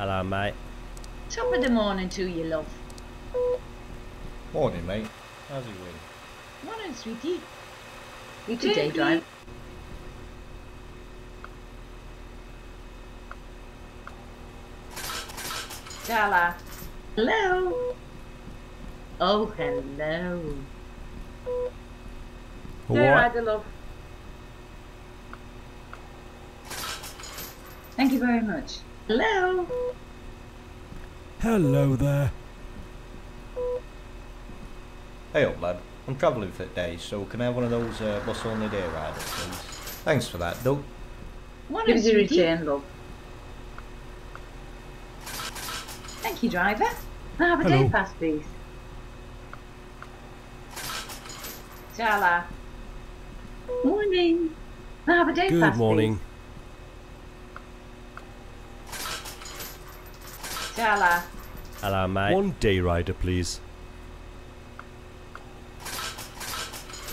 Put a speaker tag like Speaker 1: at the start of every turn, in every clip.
Speaker 1: Hello, mate.
Speaker 2: Top of the morning to you, love.
Speaker 3: Morning, mate. How's it going?
Speaker 2: Morning, sweetie. You
Speaker 4: Day
Speaker 2: today, drive. Tala. Hello. Oh, hello. There,
Speaker 1: What?
Speaker 2: Ada, love. Thank you very much. Hello.
Speaker 1: Hello there.
Speaker 3: Hey up, lad. I'm travelling for days, so can I have one of those uh, bus only day riders, please? Thanks for that, though.
Speaker 2: Morning,
Speaker 4: Give us a return, love.
Speaker 2: Thank you, driver. Can I have a
Speaker 1: Hello.
Speaker 2: day pass, please? Tala. Morning. Can I have a day pass,
Speaker 1: Good morning.
Speaker 2: please? Tala.
Speaker 1: Hello, mate. One day rider, please.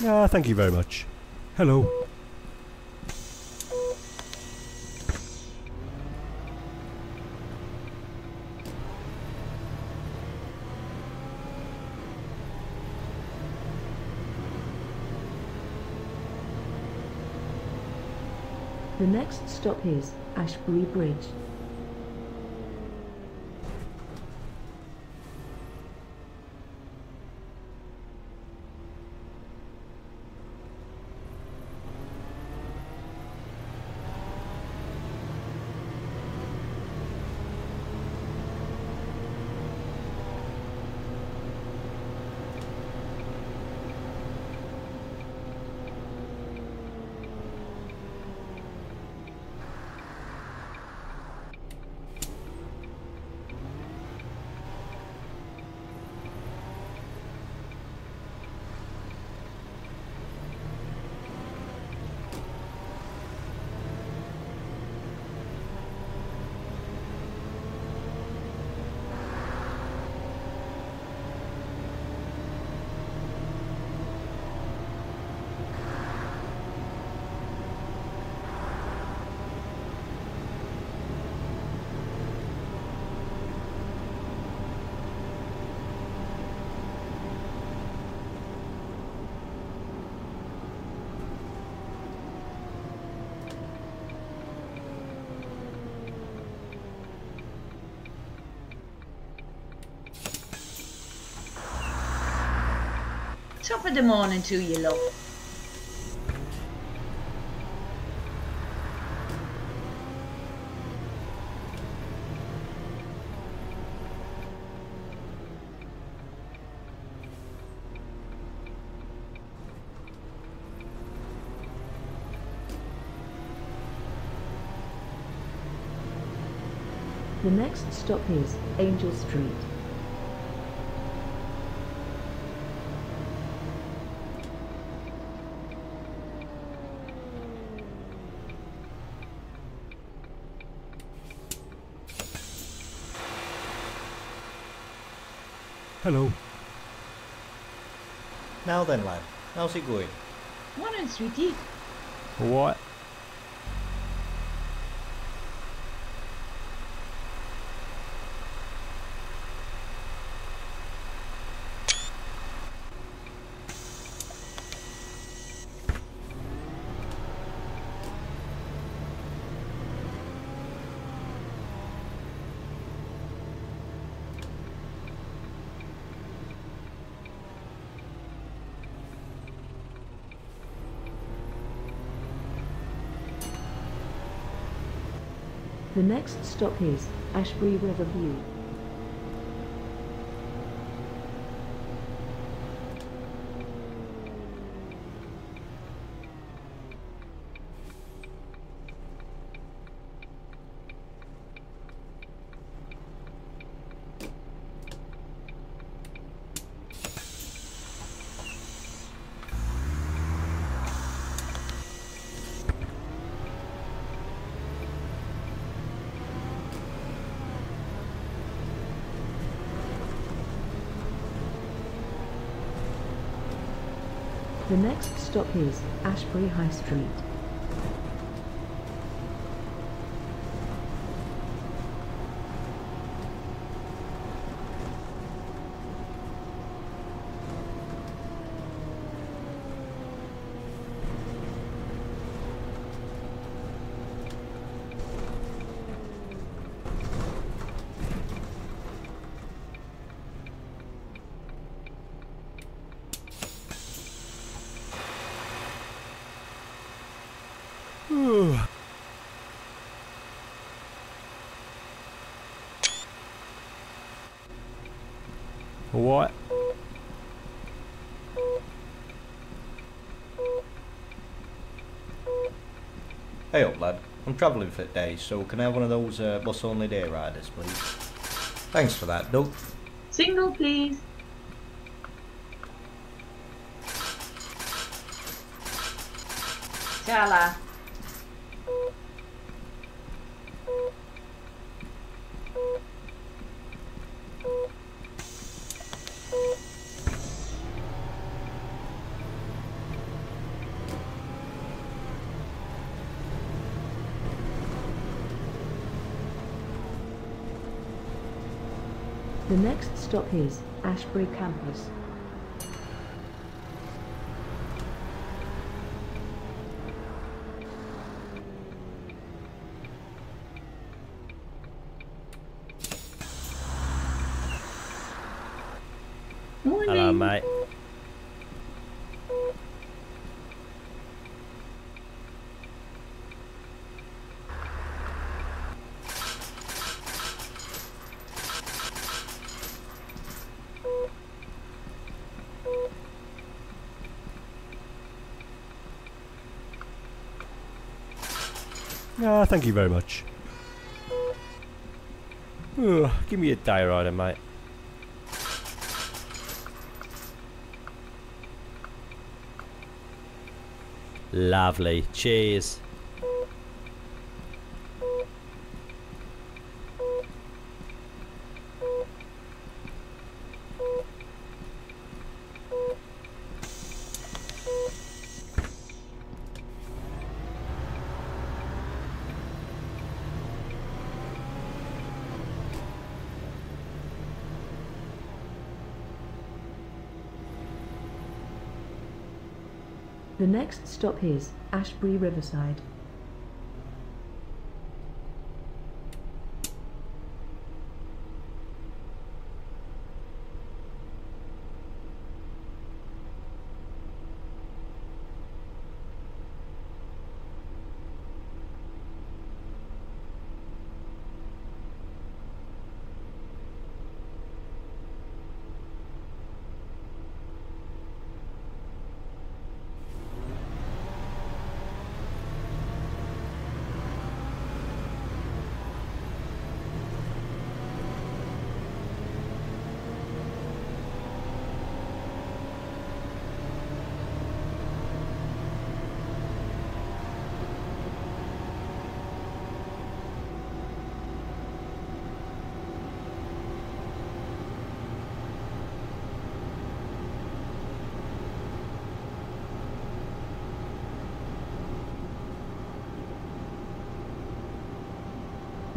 Speaker 1: Ah, thank you very much. Hello.
Speaker 5: The next stop is Ashbury Bridge.
Speaker 2: Of the morning to you, love.
Speaker 5: The next stop is Angel Street.
Speaker 3: Now then, lad. How's it going?
Speaker 2: Morning, sweetie.
Speaker 1: What?
Speaker 5: The next stop is Ashbury Riverview. The next stop is Ashbury High Street.
Speaker 1: What?
Speaker 3: Hey up, lad. I'm travelling for days, so can I have one of those uh, bus-only day riders, please? Thanks for that, Doug.
Speaker 2: Single, please. Chala.
Speaker 5: The next stop is Ashbury Campus.
Speaker 2: Morning.
Speaker 1: Hello, mate. Ah, thank you very much. Give me a day rider, mate. Lovely. Cheers.
Speaker 5: The next stop is Ashbury Riverside.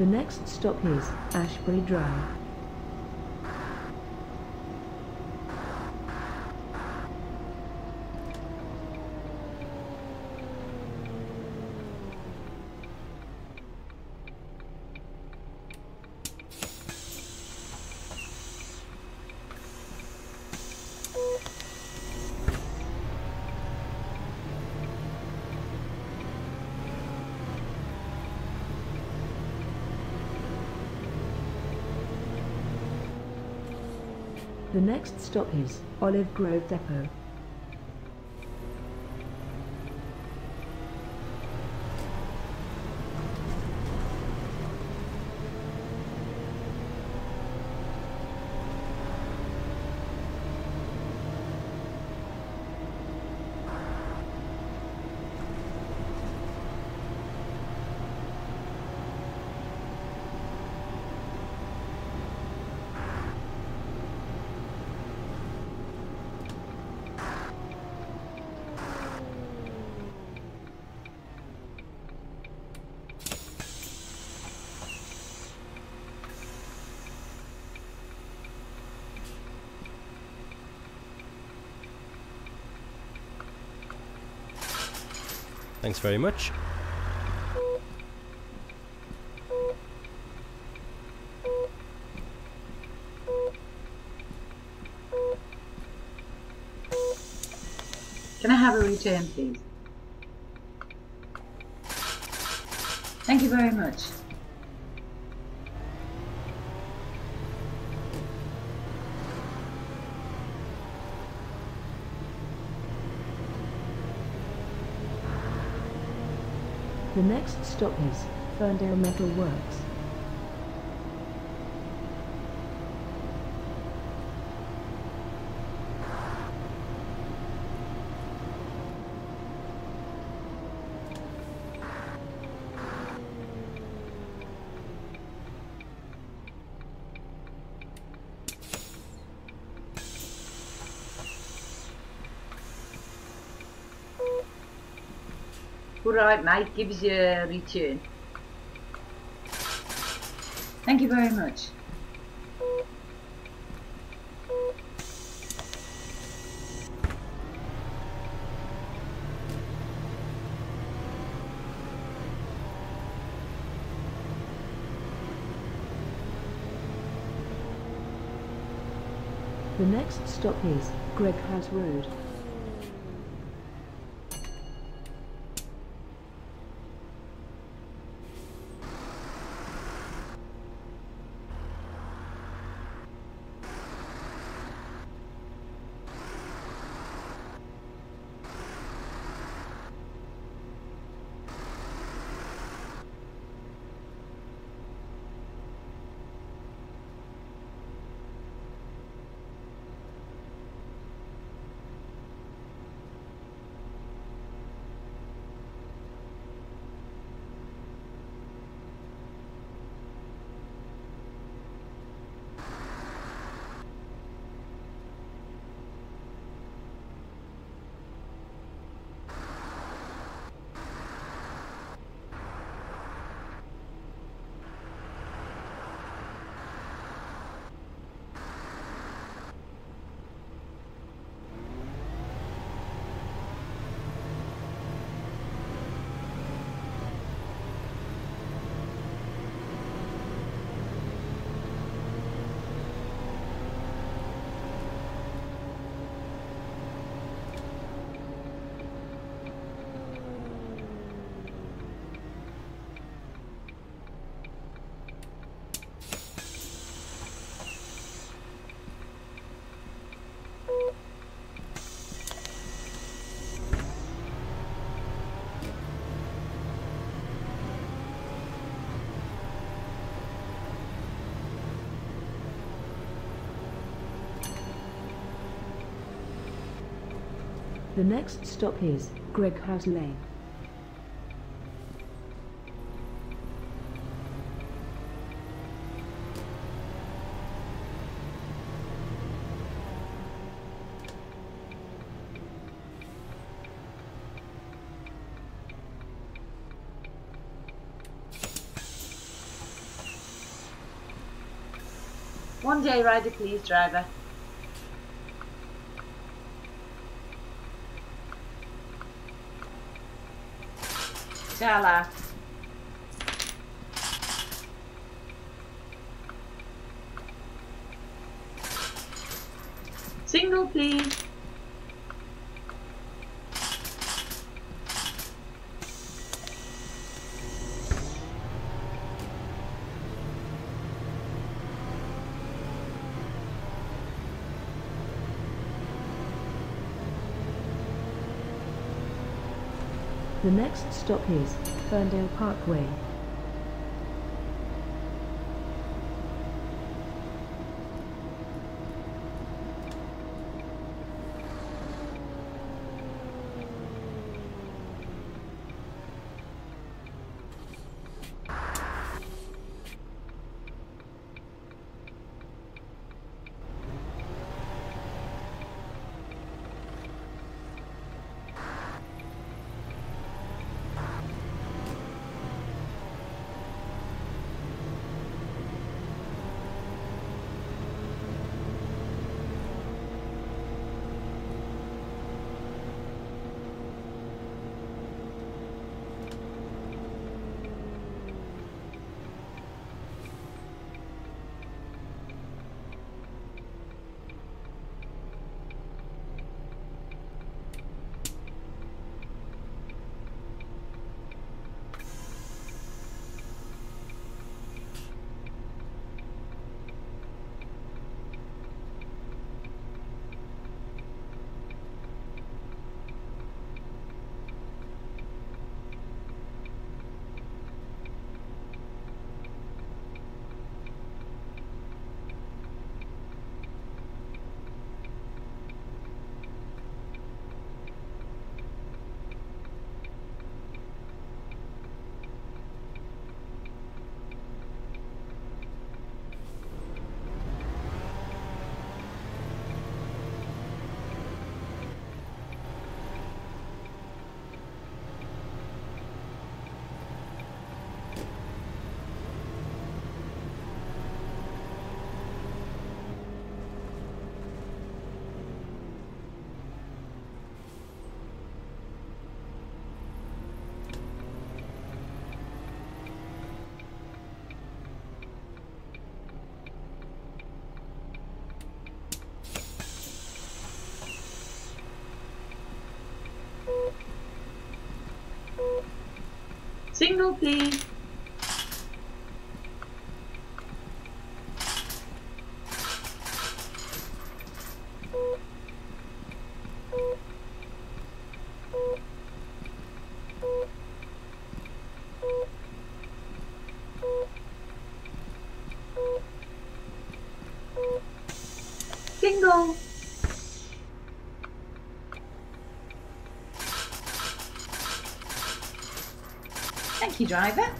Speaker 5: The next stop is Ashbury Drive. The next stop is Olive Grove Depot.
Speaker 1: Thanks very much.
Speaker 2: Can I have a return, please? Thank you very much.
Speaker 5: The next stop is Ferndale Metal Works.
Speaker 2: Alright, mate, give us your return. Thank you very much.
Speaker 5: The next stop is Greg House Road. The next stop is Greg House Lane.
Speaker 2: One day rider, please, driver. Chala. Single please.
Speaker 5: The next stop is Ferndale Parkway.
Speaker 2: Single, please. Single. Thank you, driver.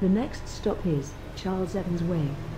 Speaker 5: The next stop is Charles Evans Way.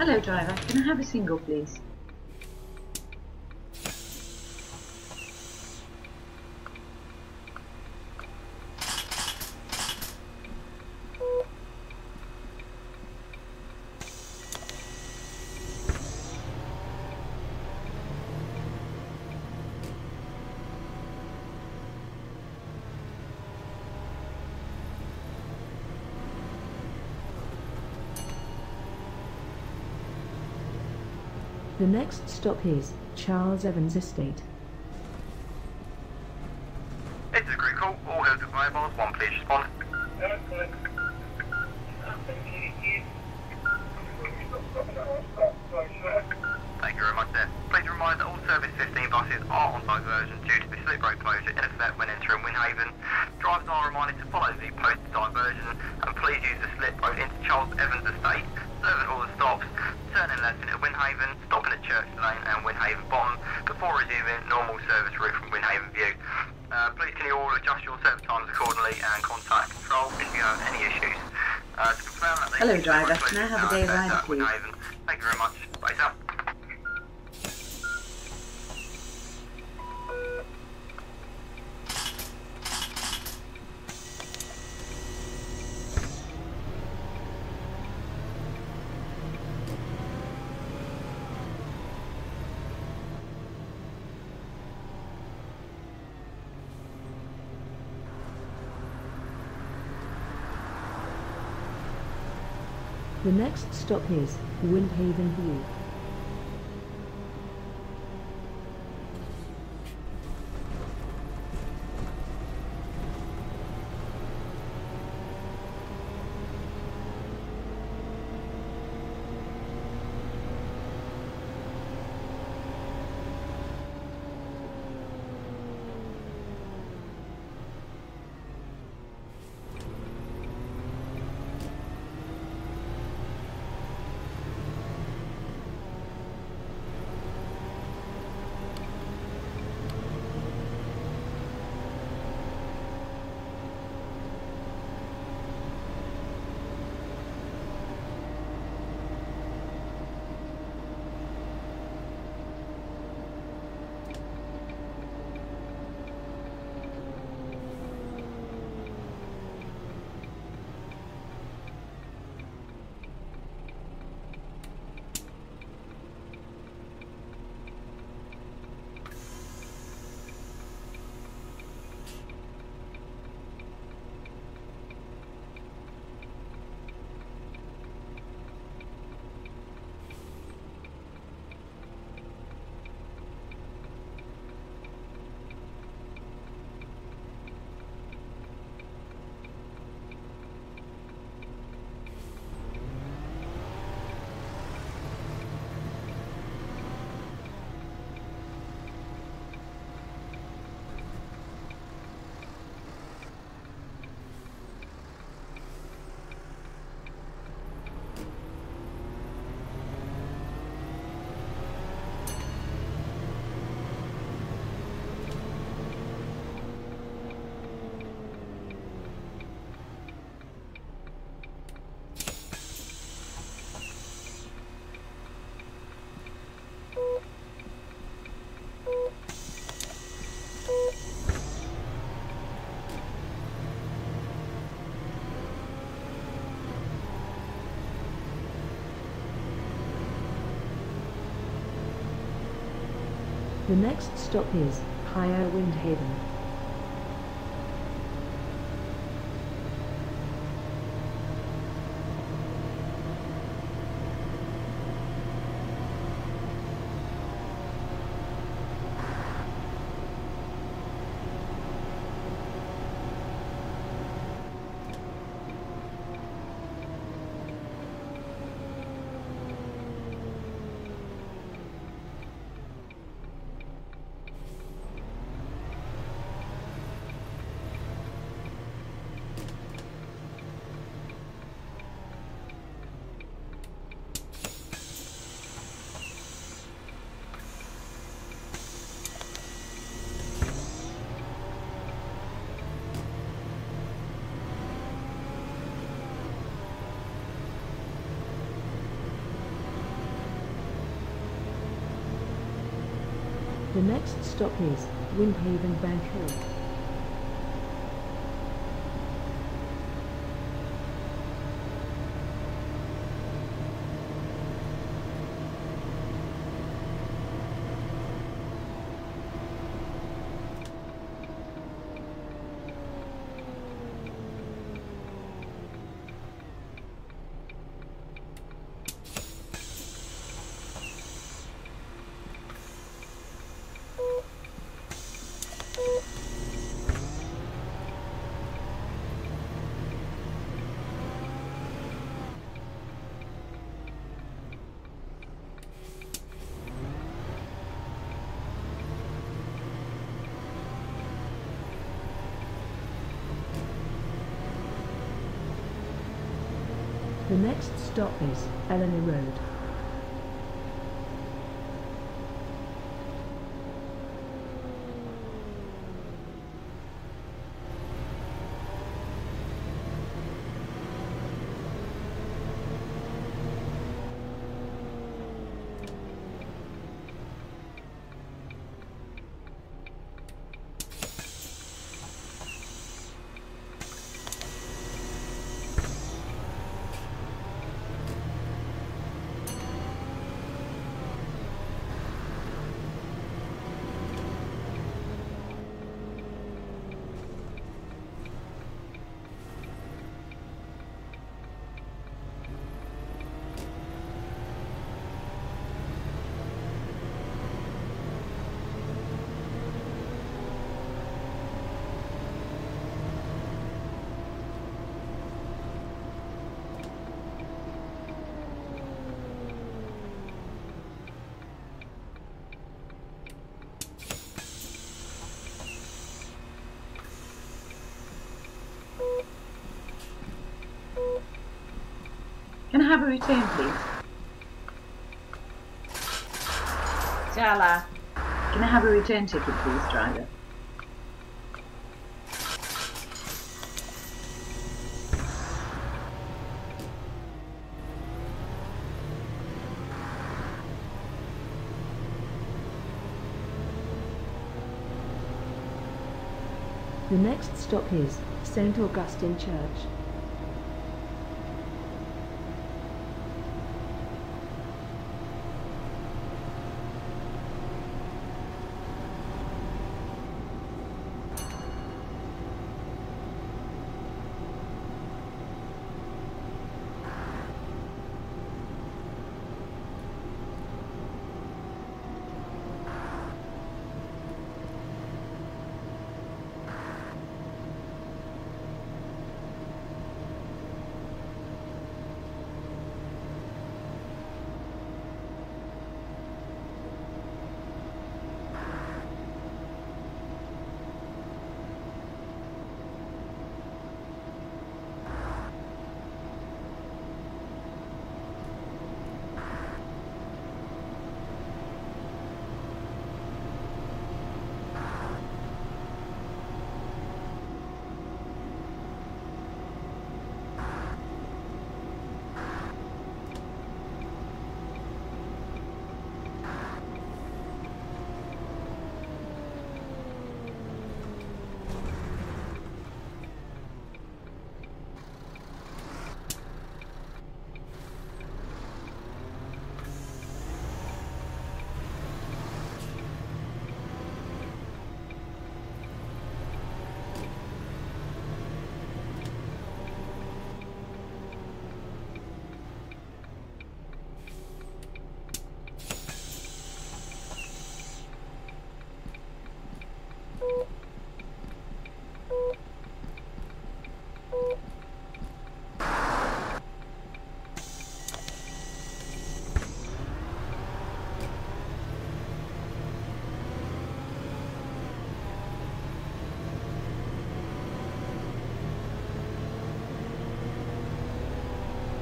Speaker 2: Hello, driver. Can I have a single, please?
Speaker 5: The next stop is Charles Evans Estate.
Speaker 4: This is a great call. All hands with mobiles. One please respond. Thank you very much there. Please remind that all Service 15 buses are on diversion due to the slip road closure in effect when entering Winhaven. Drivers are reminded to follow the posted diversion and please use the slip road into Charles Evans Estate observing all the stops, turning left into Winhaven, stopping at Church Lane and Winhaven Bottom before resuming normal service route from Winhaven View. Uh, please can you all adjust your service times accordingly and contact control if you have any issues. Uh, to confirm that
Speaker 2: Hello, driver. Can I have a
Speaker 4: Road
Speaker 2: day
Speaker 4: is
Speaker 2: ride, please?
Speaker 4: Winhaven. Thank you very much. Bye, sir.
Speaker 5: The next stop is Windhaven View. The next stop is Higher Windhaven. Next stop is Windhaven Bank The next stop is Ellery Road.
Speaker 2: Have a return, please?
Speaker 6: Jala.
Speaker 2: Can I have a return ticket, please, driver?
Speaker 5: The next stop is St. Augustine Church.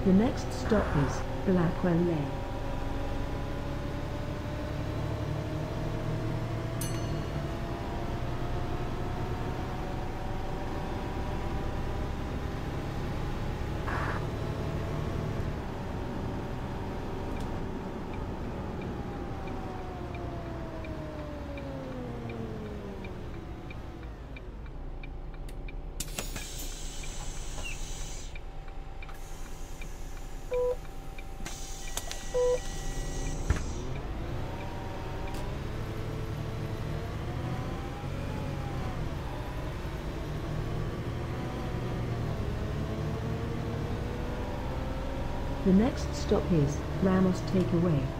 Speaker 5: The next stop is Blackwell Lane. The next stop is Ramos Takeaway.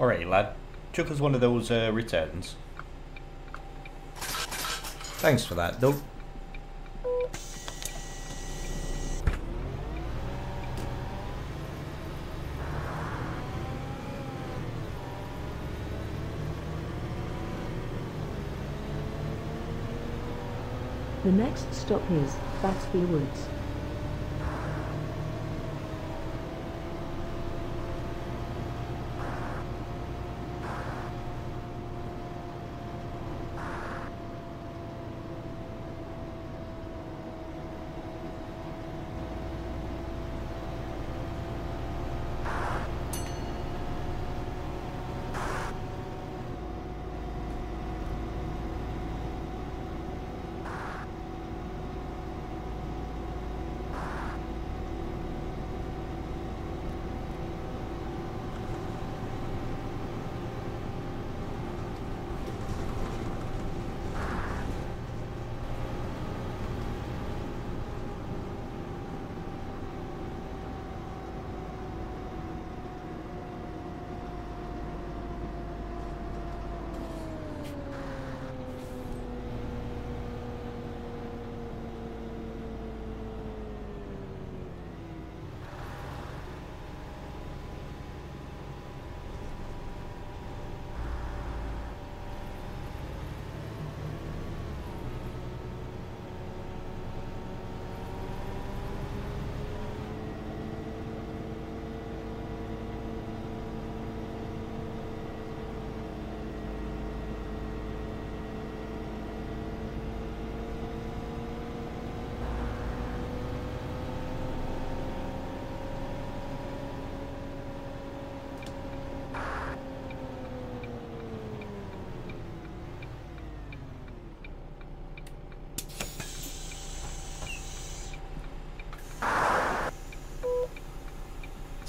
Speaker 3: Alright, lad. Chuck us one of those uh, returns. Thanks for that, though.
Speaker 5: The next stop is Batsby Woods.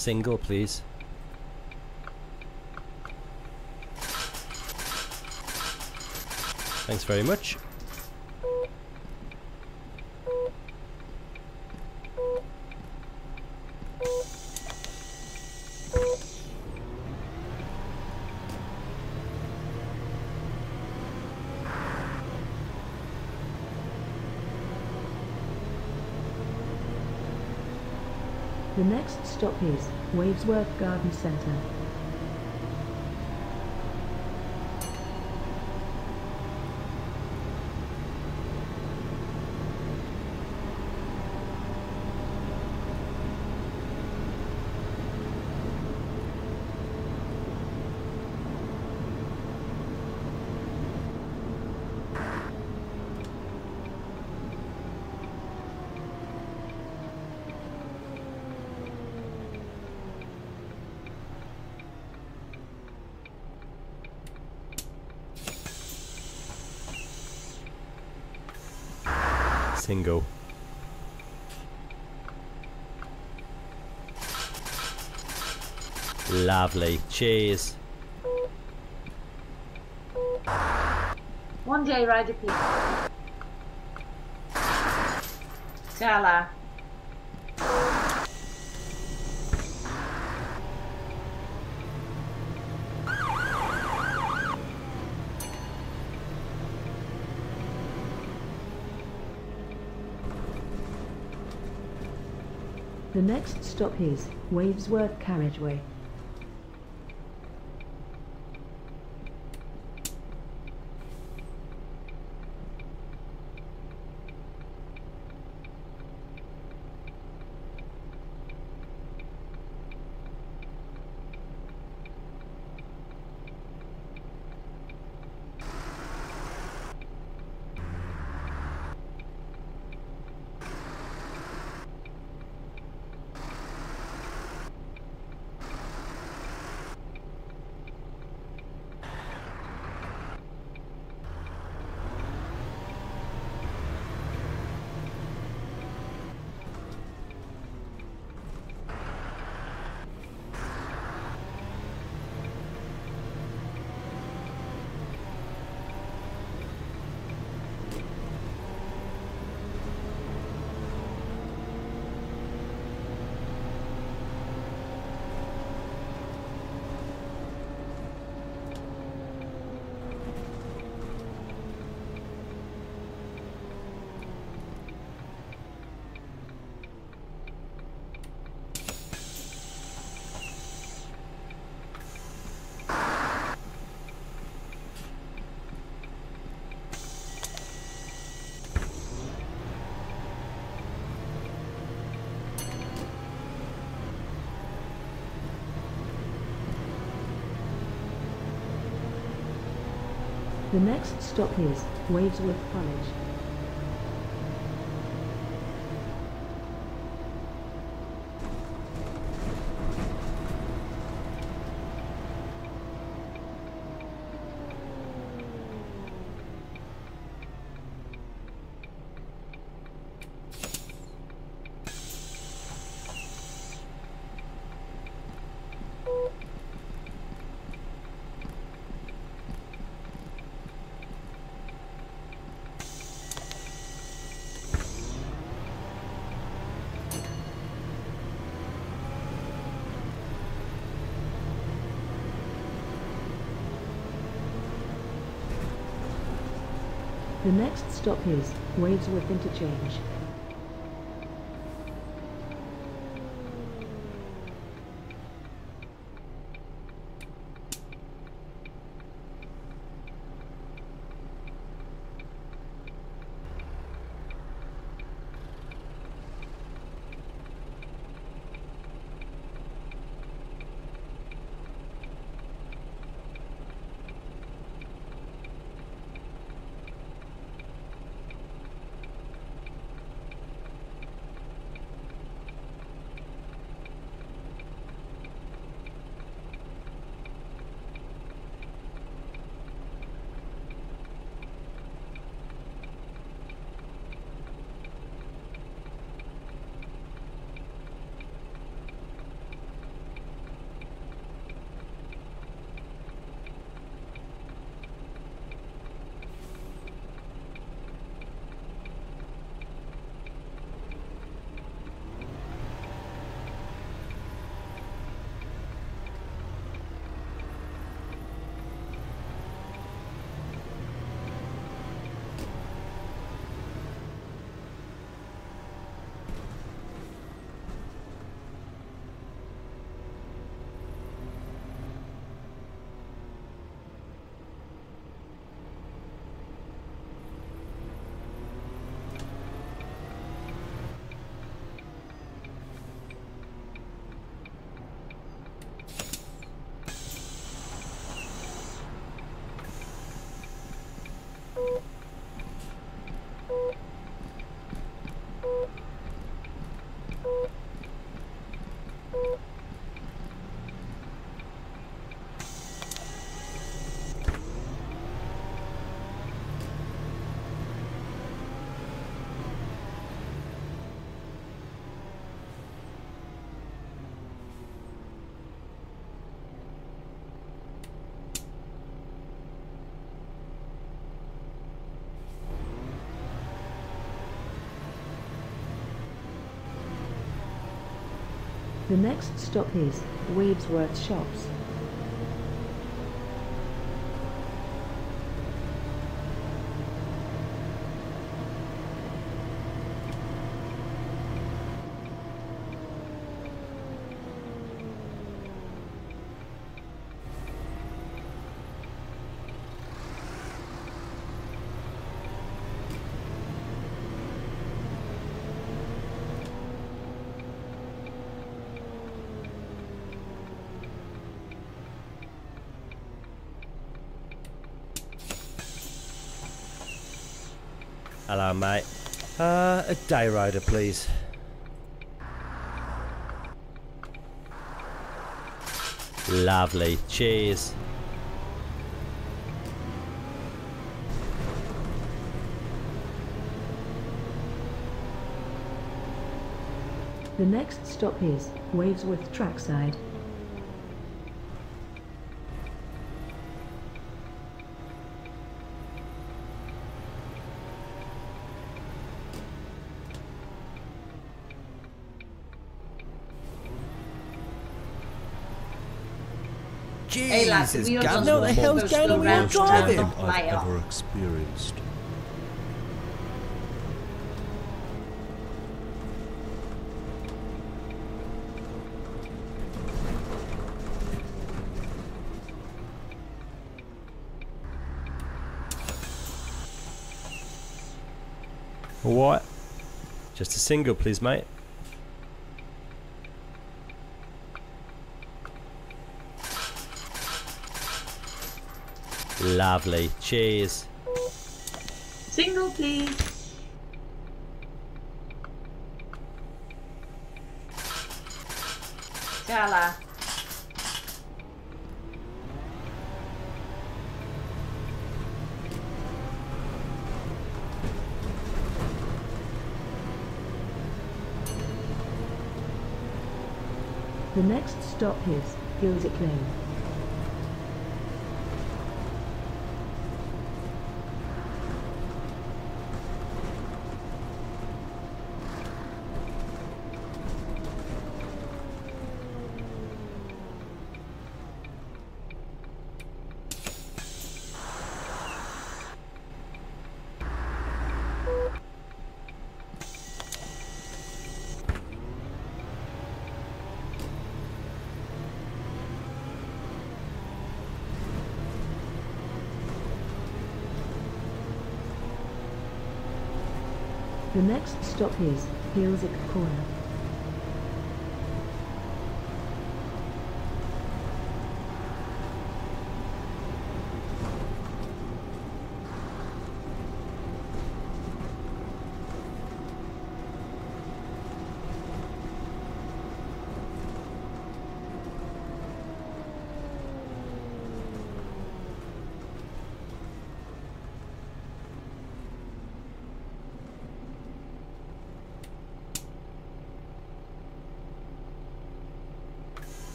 Speaker 1: Single, please. Thanks very much.
Speaker 5: The next stop is Wavesworth Garden Centre.
Speaker 1: Single. Lovely. Cheers.
Speaker 2: One day rider, please. Gala.
Speaker 5: The next stop is Wavesworth Carriageway. The next stop is Wavesworth College. The next stop is Wavesworth Interchange. The next stop is Wavesworth Shops.
Speaker 1: Hello, mate. Uh, a day rider, please. Lovely. Cheers.
Speaker 5: The next stop is Wavesworth Trackside.
Speaker 2: Hey lads,
Speaker 1: Jesus,
Speaker 2: we are
Speaker 1: God,
Speaker 2: just
Speaker 1: what the
Speaker 2: gonna
Speaker 1: hell's
Speaker 2: go
Speaker 1: going
Speaker 2: slow
Speaker 1: on with
Speaker 2: round
Speaker 1: your
Speaker 2: to round
Speaker 1: driving?
Speaker 6: I've
Speaker 2: off.
Speaker 6: ever experienced.
Speaker 1: What? Just a single, please, mate.
Speaker 6: Lovely. Cheers.
Speaker 2: Single, please. Chala.
Speaker 5: The next stop is Hillswick Lane. The next stop is Hillswick Corner.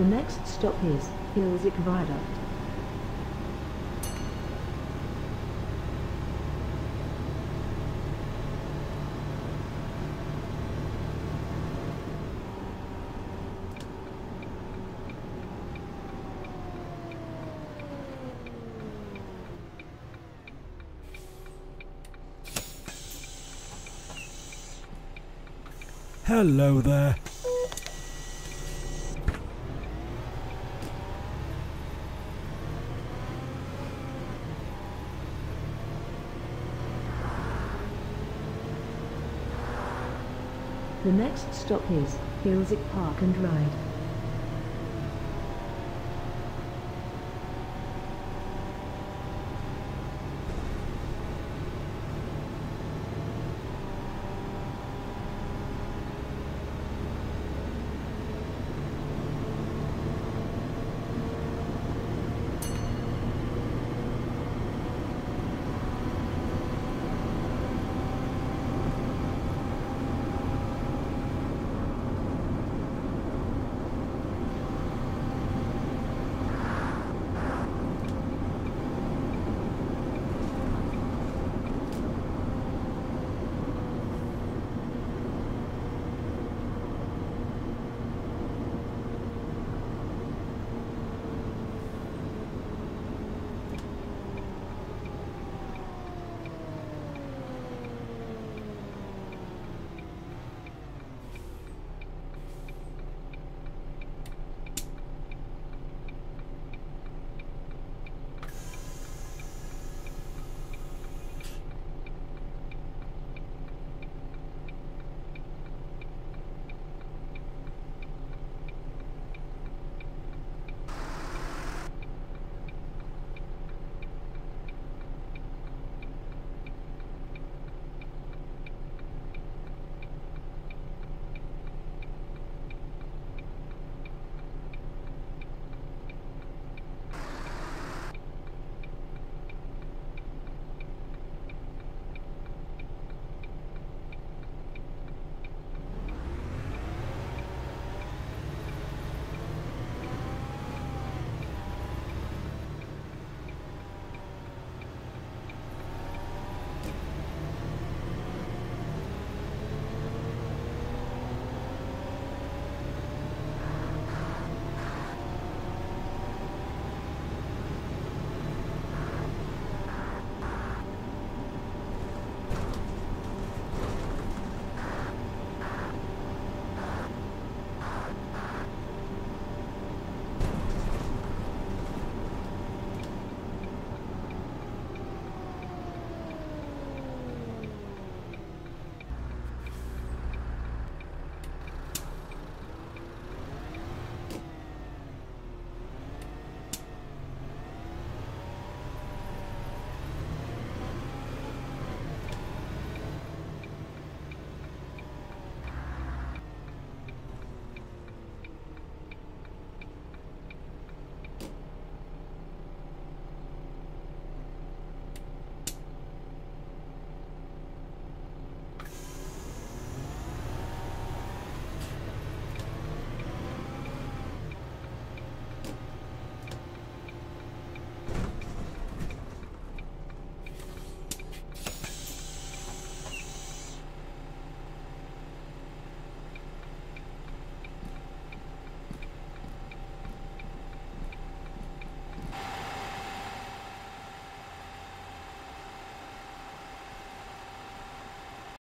Speaker 5: The next stop is Hillswick Viaduct.
Speaker 1: Hello there.
Speaker 5: The next stop is Hillswick Park and Ride.